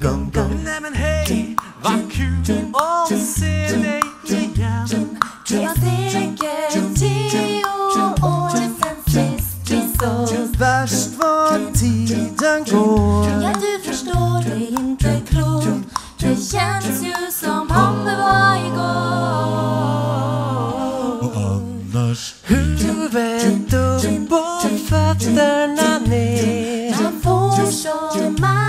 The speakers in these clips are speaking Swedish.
gong, gong. Nej men hej, vad kul att se dig igen. Det var säkert tio år sen sist vi sågs. Värst vad tiden går. Ja, du förstår det inte klokt. Det känns ju som om det var igår. Annars Huvudet upp och fötterna ner. Man får som man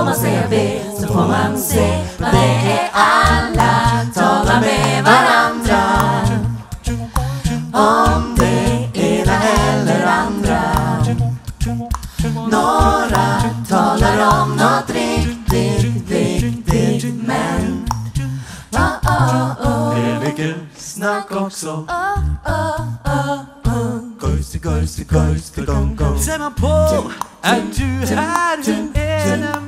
får man säga B så får man se vad det är alla talar med varandra om det ena eller andra. Några talar om något riktigt viktigt men oh, oh, oh, det är mycket snack också. oh, oh, oh, oh. Goise, goise, goise, gong, gong. Ser man på är du här, är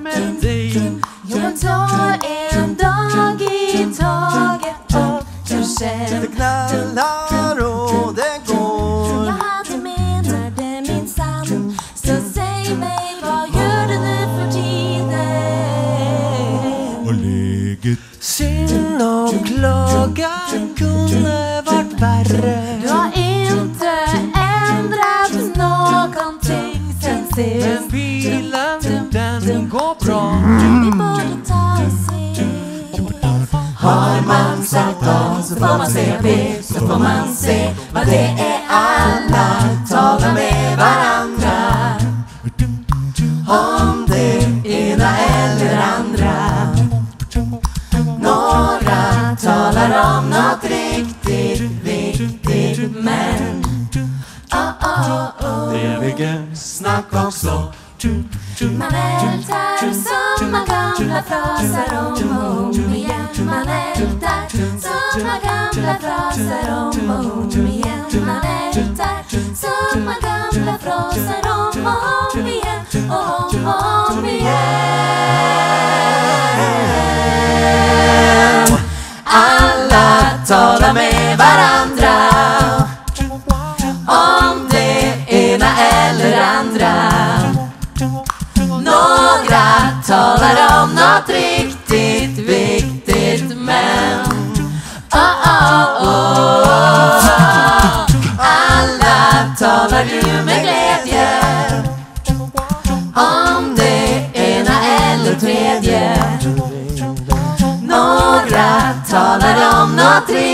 klaga kunde varit värre. Du har inte ändrat någonting sen Men sist. bilen, den går bra. Vi borde ta se Har man sagt A så får man säga B. Så får man se vad det är alla talar med varandra Något riktigt viktigt men oh, oh, oh. Det är mycket snack också. Man ältar samma gamla fraser om och om igen Man ältar samma gamla fraser om och om igen Man ältar samma gamla talar du med glädje. Om det ena eller tredje. Några talar om något tredje